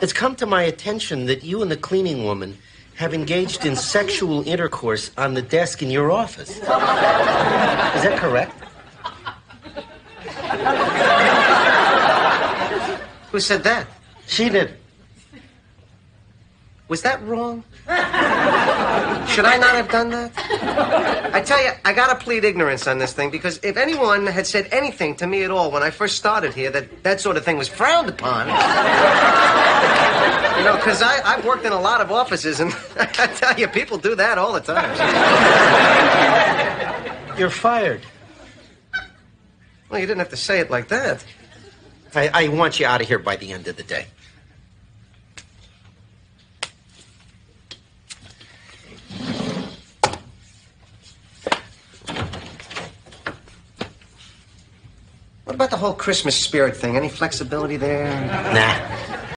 It's come to my attention that you and the cleaning woman have engaged in sexual intercourse on the desk in your office. Is that correct? Who said that? She did. Was that wrong? Should I not have done that? I tell you, I gotta plead ignorance on this thing because if anyone had said anything to me at all when I first started here that that sort of thing was frowned upon, because I've worked in a lot of offices and I tell you, people do that all the time. You're fired. Well, you didn't have to say it like that. I, I want you out of here by the end of the day. What about the whole Christmas spirit thing? Any flexibility there? Nah.